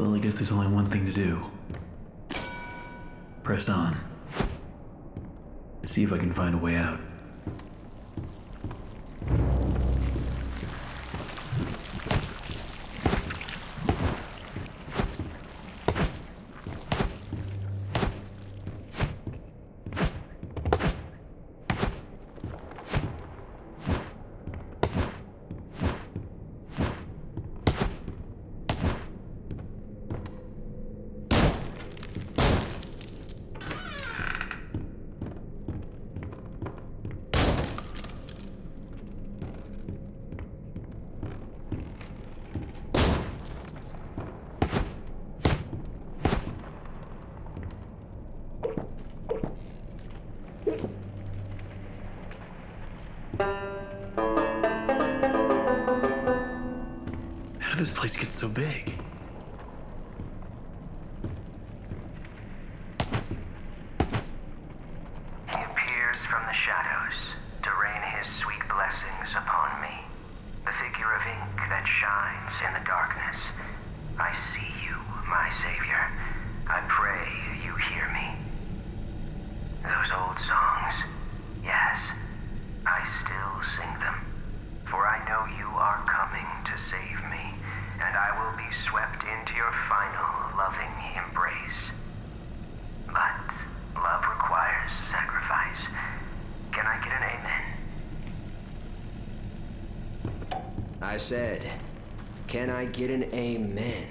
Well, I guess there's only one thing to do. Press on. See if I can find a way out. This place get so big? He appears from the shadows to rain his sweet blessings upon me. The figure of ink that shines in the darkness. I see you, my savior. I pray you hear me. Those old songs, yes, I still sing them. For I know you are coming to save me, and I will be swept into your final loving embrace. But love requires sacrifice. Can I get an amen? I said, can I get an amen?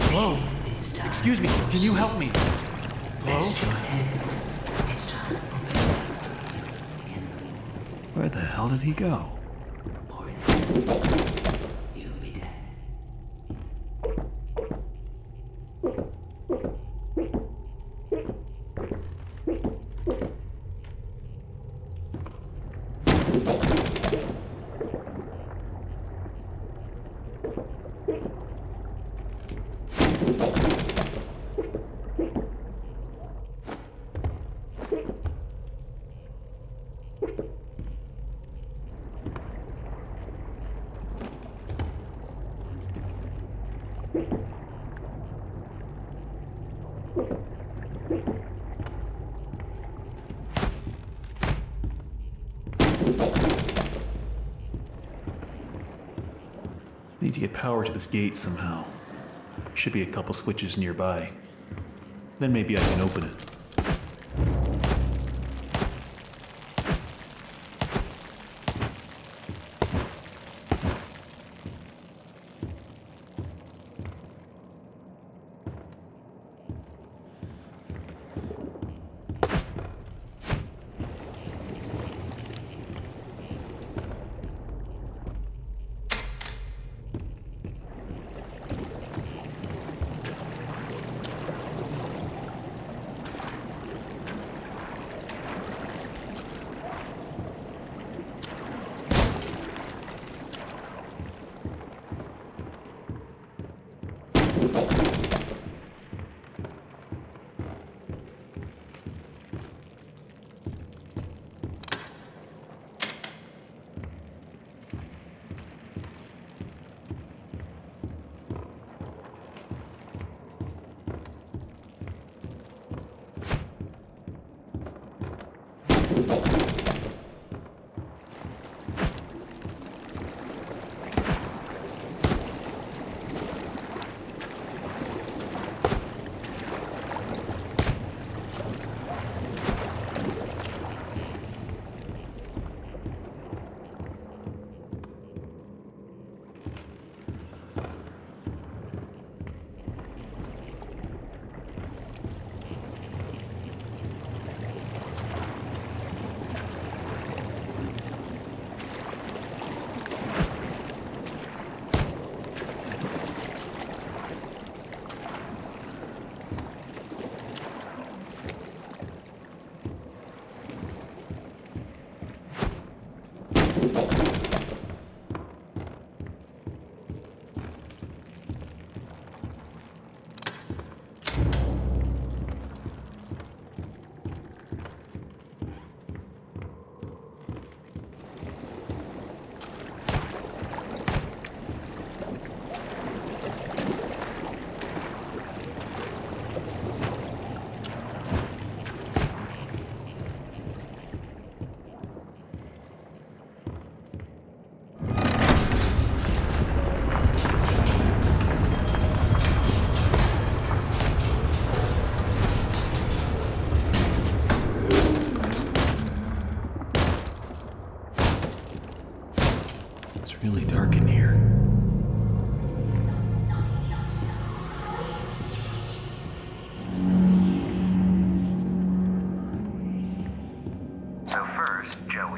Hello? Excuse me, can you help me? Hello? Where the hell did he go? Need to get power to this gate somehow. Should be a couple switches nearby. Then maybe I can open it.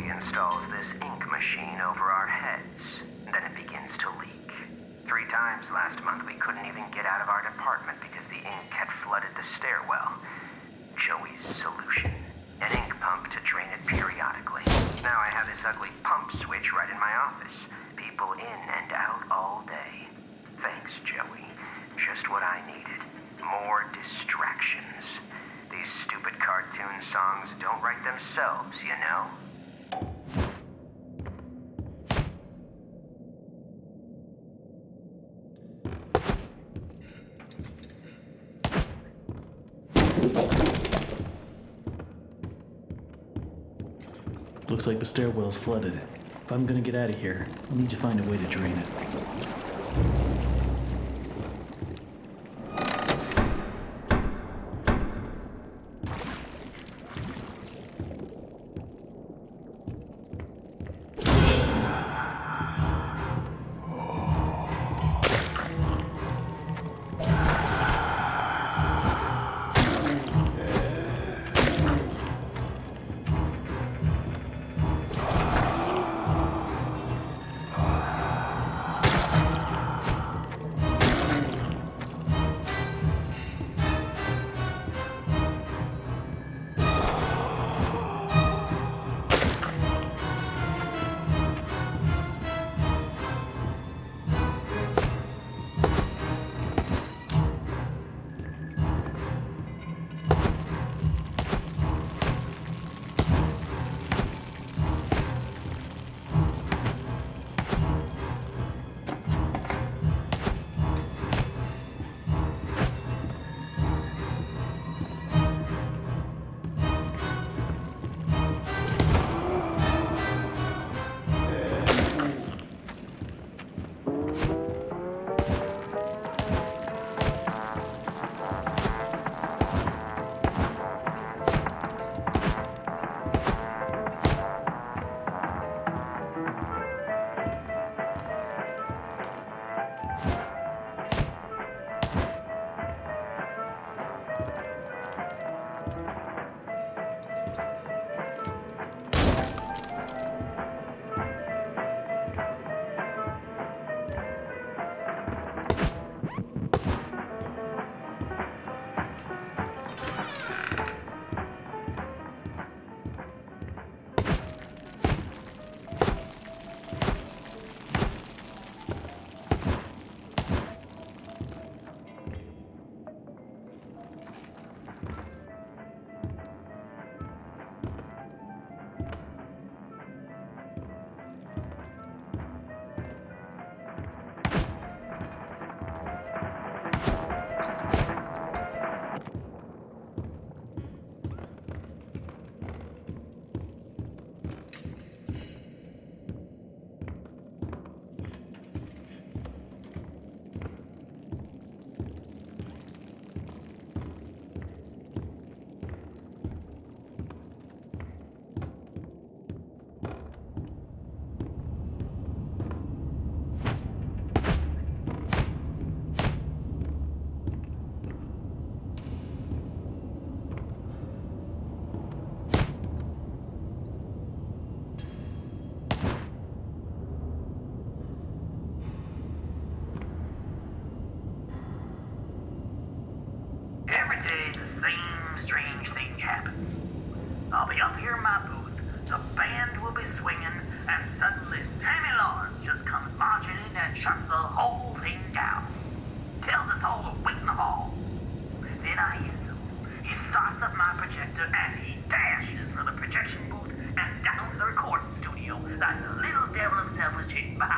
Joey installs this ink machine over our heads. Then it begins to leak. Three times last month we couldn't even get out of our department because the ink had flooded the stairwell. Joey's solution. An ink pump to drain it periodically. Now I have this ugly pump switch right in my office. People in and out all day. Thanks, Joey. Just what I needed. More distractions. These stupid cartoon songs don't write themselves, you know? Looks like the stairwell's flooded. If I'm gonna get out of here, I'll need to find a way to drain it. chimba.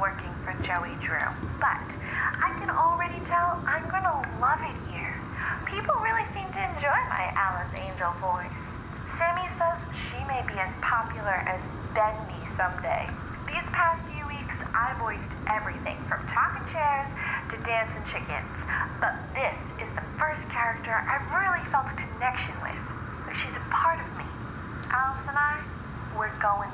Working for Joey Drew, but I can already tell I'm gonna love it here. People really seem to enjoy my Alice Angel voice. Sammy says she may be as popular as Bendy someday. These past few weeks, I voiced everything from talking chairs to dancing chickens, but this is the first character I've really felt a connection with. She's a part of me. Alice and I, we're going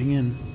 Punching in.